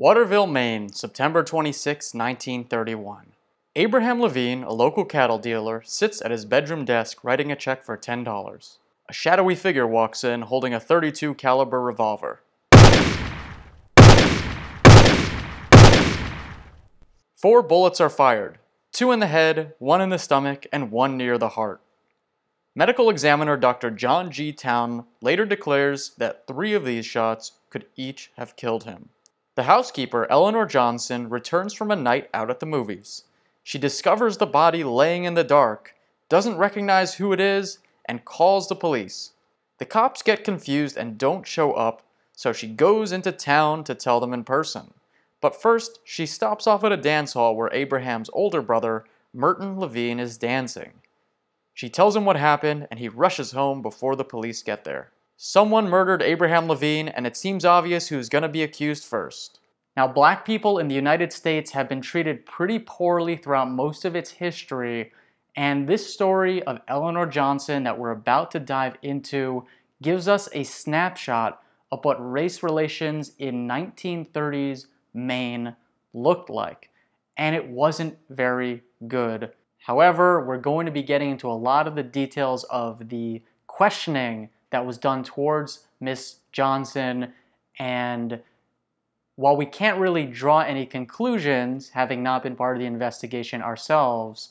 Waterville, Maine, September 26, 1931. Abraham Levine, a local cattle dealer, sits at his bedroom desk writing a check for $10. A shadowy figure walks in holding a 32 caliber revolver. Four bullets are fired, two in the head, one in the stomach, and one near the heart. Medical examiner Dr. John G. Town later declares that three of these shots could each have killed him. The housekeeper, Eleanor Johnson, returns from a night out at the movies. She discovers the body laying in the dark, doesn't recognize who it is, and calls the police. The cops get confused and don't show up, so she goes into town to tell them in person. But first, she stops off at a dance hall where Abraham's older brother, Merton Levine, is dancing. She tells him what happened, and he rushes home before the police get there. Someone murdered Abraham Levine, and it seems obvious who's going to be accused first. Now, black people in the United States have been treated pretty poorly throughout most of its history, and this story of Eleanor Johnson that we're about to dive into gives us a snapshot of what race relations in 1930s Maine looked like. And it wasn't very good However, we're going to be getting into a lot of the details of the questioning that was done towards Miss Johnson and while we can't really draw any conclusions, having not been part of the investigation ourselves,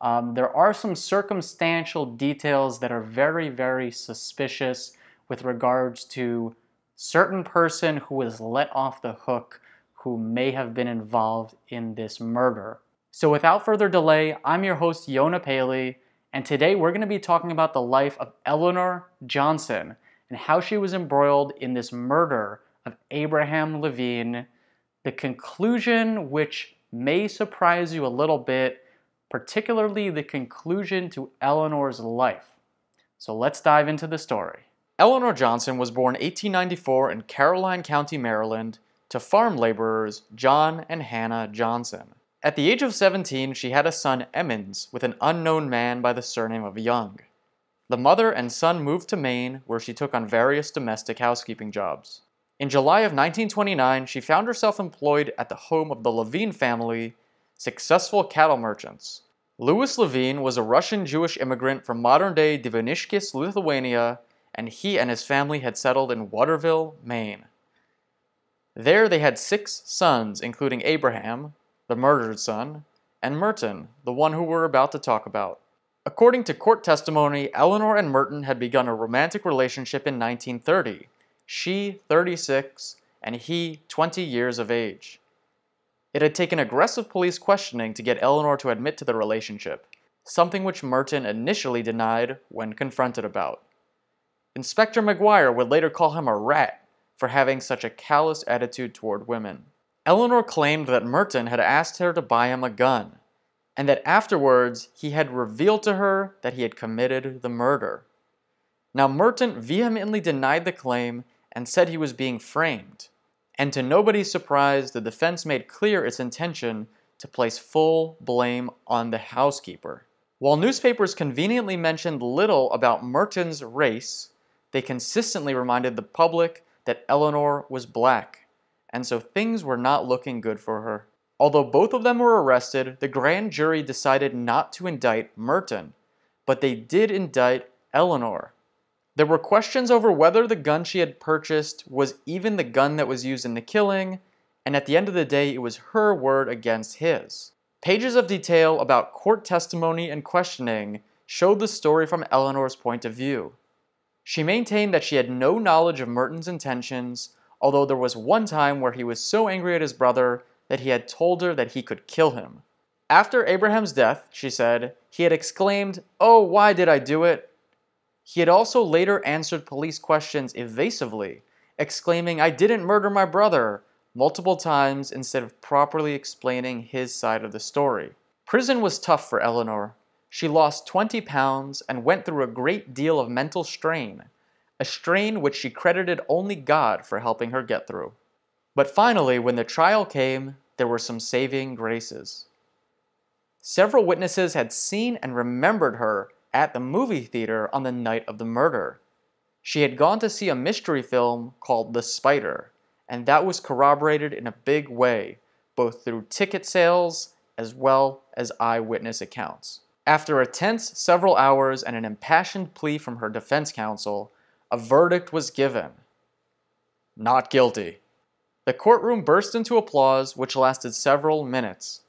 um, there are some circumstantial details that are very, very suspicious with regards to certain person who was let off the hook who may have been involved in this murder. So without further delay, I'm your host, Yona Paley, and today we're going to be talking about the life of Eleanor Johnson and how she was embroiled in this murder of Abraham Levine, the conclusion which may surprise you a little bit, particularly the conclusion to Eleanor's life. So let's dive into the story. Eleanor Johnson was born 1894 in Caroline County, Maryland, to farm laborers John and Hannah Johnson. At the age of 17, she had a son, Emmons, with an unknown man by the surname of Young. The mother and son moved to Maine, where she took on various domestic housekeeping jobs. In July of 1929, she found herself employed at the home of the Levine family, successful cattle merchants. Louis Levine was a Russian Jewish immigrant from modern day Divanyshkis, Lithuania, and he and his family had settled in Waterville, Maine. There they had six sons, including Abraham, the murdered son, and Merton, the one who we're about to talk about. According to court testimony, Eleanor and Merton had begun a romantic relationship in 1930, she 36 and he 20 years of age. It had taken aggressive police questioning to get Eleanor to admit to the relationship, something which Merton initially denied when confronted about. Inspector McGuire would later call him a rat for having such a callous attitude toward women. Eleanor claimed that Merton had asked her to buy him a gun, and that afterwards he had revealed to her that he had committed the murder. Now, Merton vehemently denied the claim and said he was being framed, and to nobody's surprise, the defense made clear its intention to place full blame on the housekeeper. While newspapers conveniently mentioned little about Merton's race, they consistently reminded the public that Eleanor was black and so things were not looking good for her. Although both of them were arrested, the grand jury decided not to indict Merton, but they did indict Eleanor. There were questions over whether the gun she had purchased was even the gun that was used in the killing, and at the end of the day, it was her word against his. Pages of detail about court testimony and questioning showed the story from Eleanor's point of view. She maintained that she had no knowledge of Merton's intentions, although there was one time where he was so angry at his brother that he had told her that he could kill him. After Abraham's death, she said, he had exclaimed, Oh, why did I do it? He had also later answered police questions evasively, exclaiming, I didn't murder my brother, multiple times instead of properly explaining his side of the story. Prison was tough for Eleanor. She lost 20 pounds and went through a great deal of mental strain a strain which she credited only God for helping her get through. But finally, when the trial came, there were some saving graces. Several witnesses had seen and remembered her at the movie theater on the night of the murder. She had gone to see a mystery film called The Spider, and that was corroborated in a big way, both through ticket sales as well as eyewitness accounts. After a tense several hours and an impassioned plea from her defense counsel, a verdict was given. Not guilty. The courtroom burst into applause, which lasted several minutes.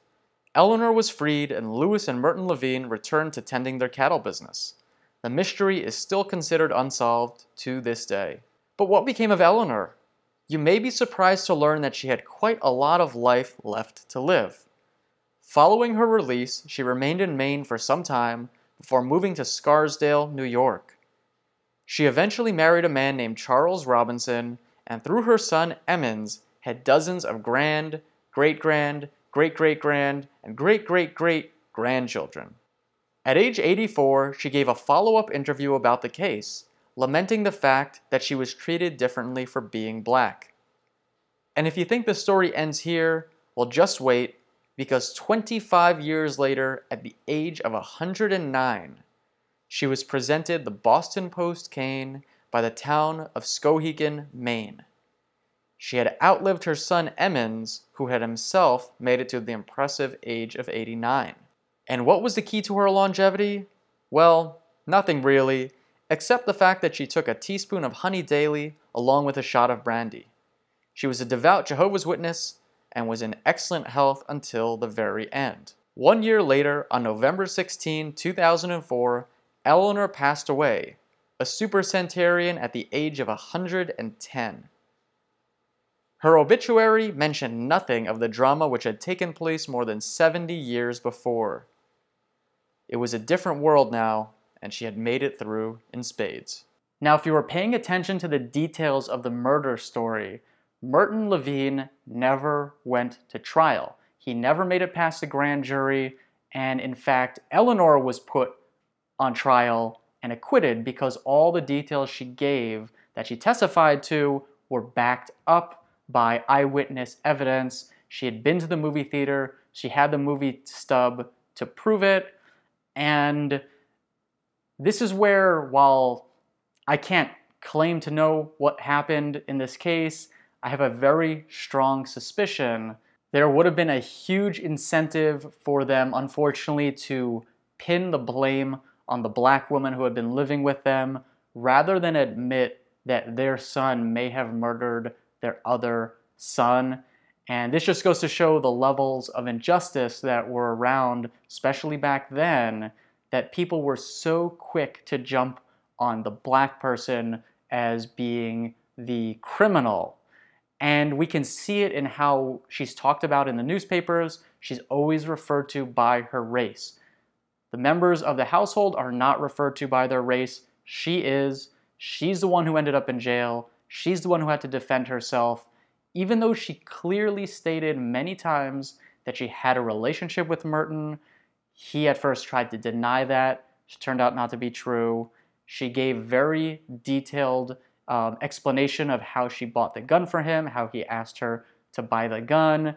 Eleanor was freed, and Lewis and Merton Levine returned to tending their cattle business. The mystery is still considered unsolved to this day. But what became of Eleanor? You may be surprised to learn that she had quite a lot of life left to live. Following her release, she remained in Maine for some time before moving to Scarsdale, New York. She eventually married a man named Charles Robinson, and through her son Emmons, had dozens of grand, great grand, great great grand, and great great great grandchildren. At age 84, she gave a follow up interview about the case, lamenting the fact that she was treated differently for being black. And if you think the story ends here, well, just wait, because 25 years later, at the age of 109, she was presented the Boston Post cane by the town of Skowhegan, Maine. She had outlived her son Emmons, who had himself made it to the impressive age of 89. And what was the key to her longevity? Well, nothing really, except the fact that she took a teaspoon of honey daily along with a shot of brandy. She was a devout Jehovah's Witness and was in excellent health until the very end. One year later, on November 16, 2004, Eleanor passed away, a supercentenarian at the age of 110. Her obituary mentioned nothing of the drama which had taken place more than 70 years before. It was a different world now, and she had made it through in spades. Now, if you were paying attention to the details of the murder story, Merton Levine never went to trial. He never made it past the grand jury, and in fact, Eleanor was put on trial and acquitted because all the details she gave that she testified to were backed up by eyewitness evidence. She had been to the movie theater, she had the movie stub to prove it, and this is where, while I can't claim to know what happened in this case, I have a very strong suspicion there would have been a huge incentive for them, unfortunately, to pin the blame on the black woman who had been living with them rather than admit that their son may have murdered their other son. And this just goes to show the levels of injustice that were around, especially back then, that people were so quick to jump on the black person as being the criminal. And we can see it in how she's talked about in the newspapers. She's always referred to by her race. The members of the household are not referred to by their race. She is. She's the one who ended up in jail. She's the one who had to defend herself, even though she clearly stated many times that she had a relationship with Merton. He at first tried to deny that. It turned out not to be true. She gave very detailed um, explanation of how she bought the gun for him, how he asked her to buy the gun.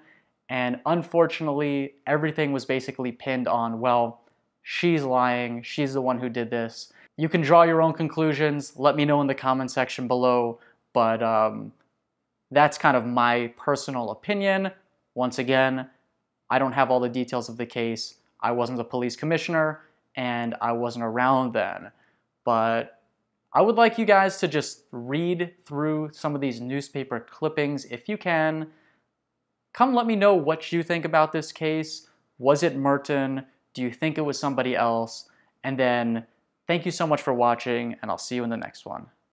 And unfortunately, everything was basically pinned on, well, she's lying, she's the one who did this. You can draw your own conclusions. Let me know in the comment section below but um, that's kind of my personal opinion. Once again, I don't have all the details of the case. I wasn't the police commissioner and I wasn't around then. But I would like you guys to just read through some of these newspaper clippings if you can. Come let me know what you think about this case. Was it Merton? Do you think it was somebody else? And then thank you so much for watching, and I'll see you in the next one.